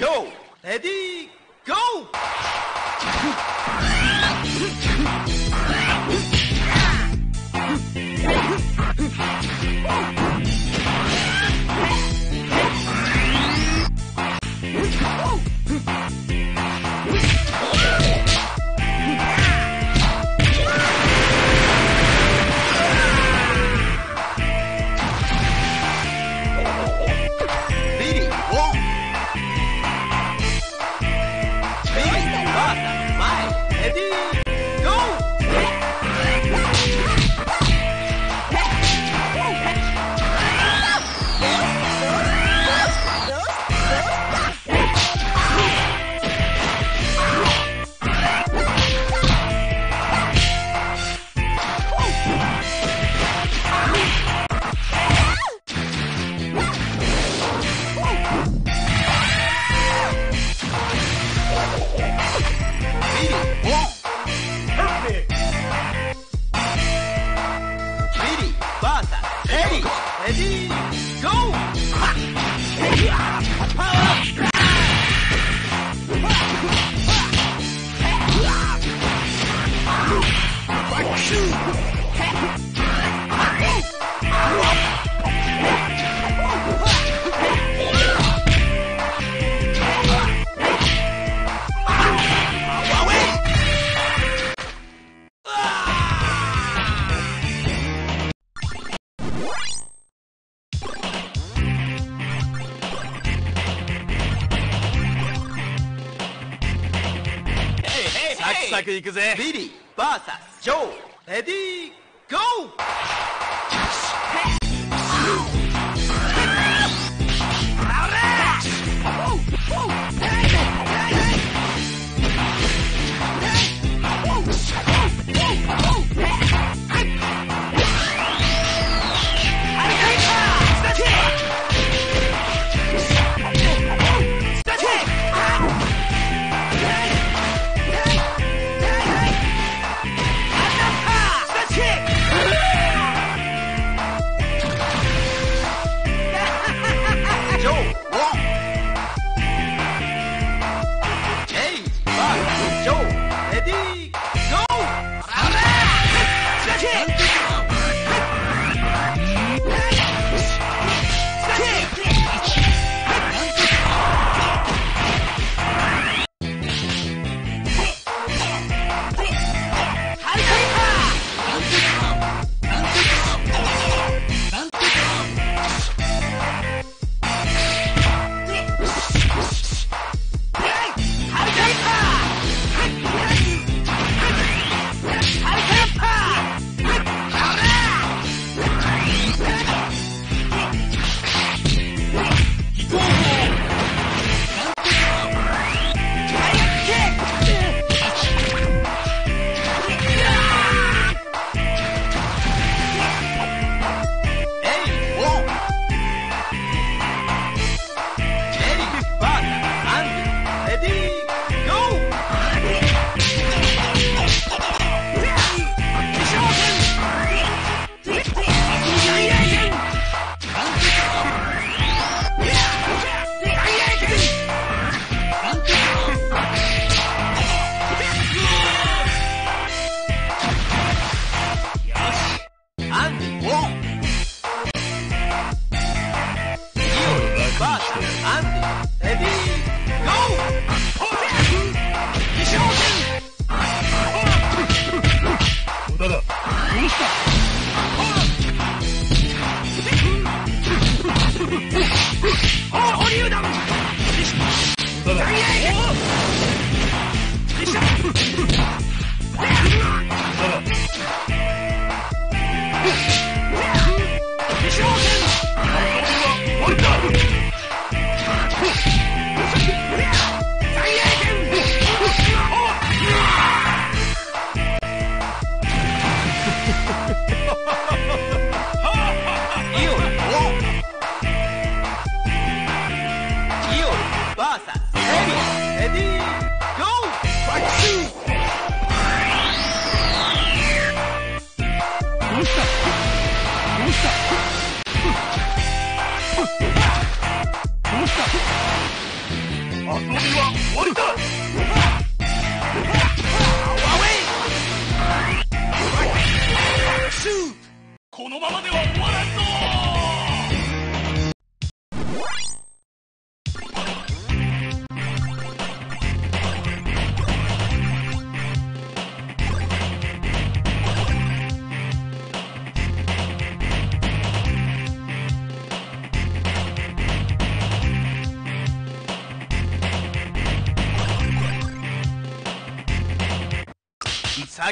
go. Ready?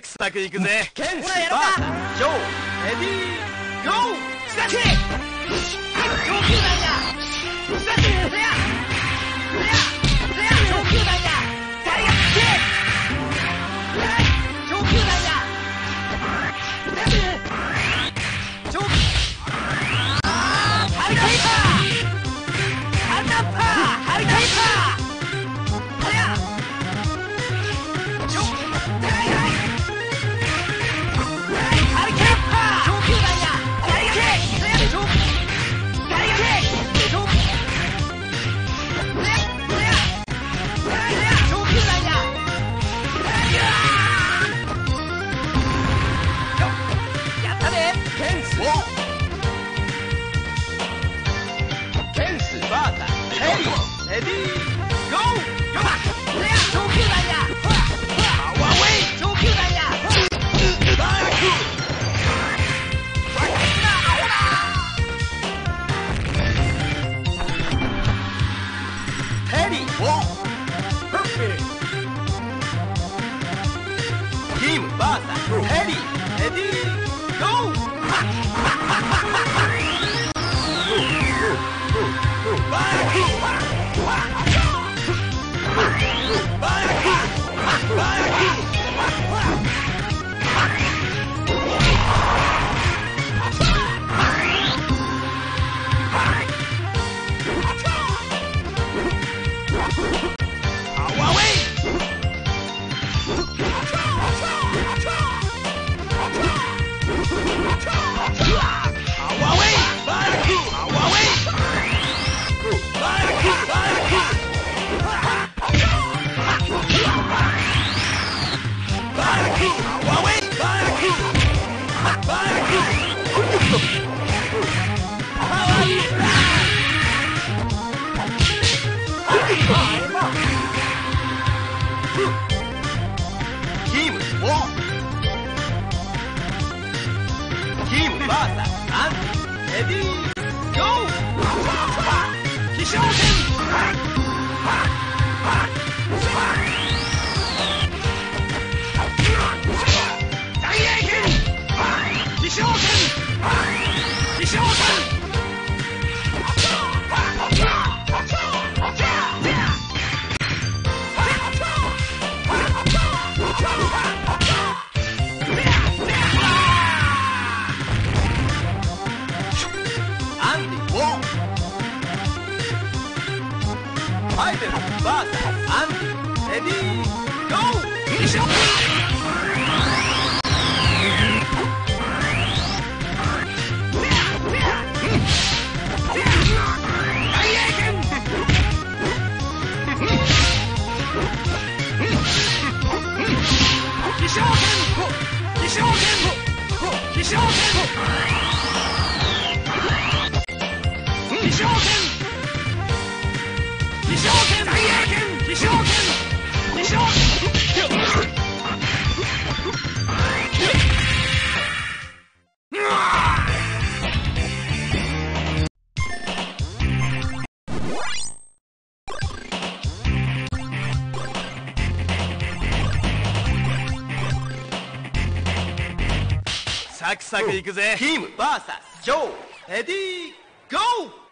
クサクいくぜ。バージョーレディーゴー上級せやせやせや上級タアンレディー。ゴー行くぜ。ヒムサスジョーレディーゴー！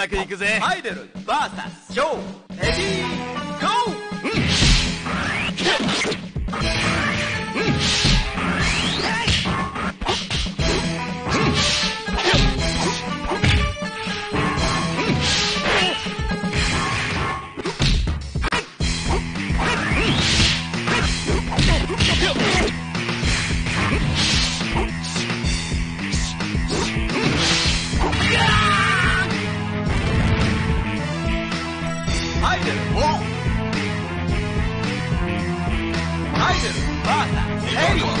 サいくぜ。アイドル VS ショーヘビ。ー Hayır, bak.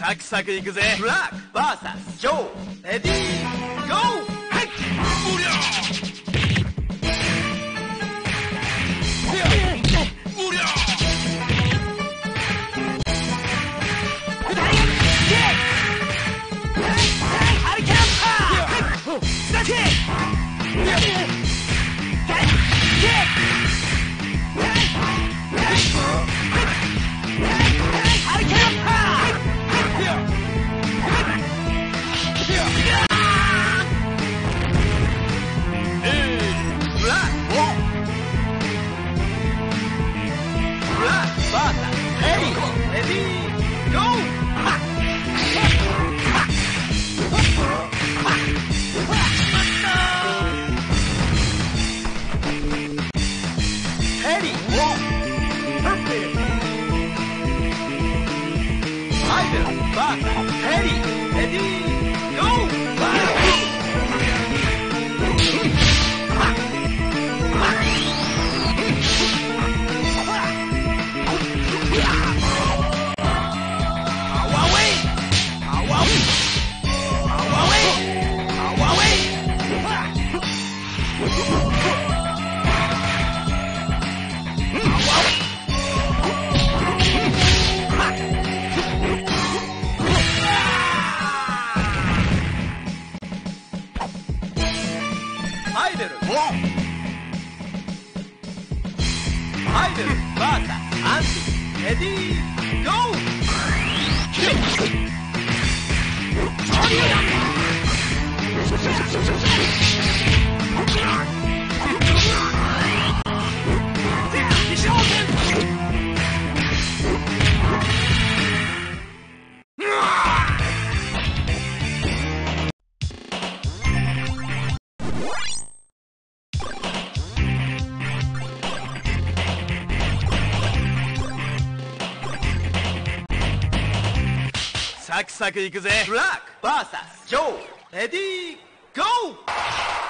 サクサクいくぜ。ブラック VS ジョー。レディーゴー。Peter, Bata, Andy, Eddie, go! Hurry! くいくぜ。ブラック VS ジョーレディーゴー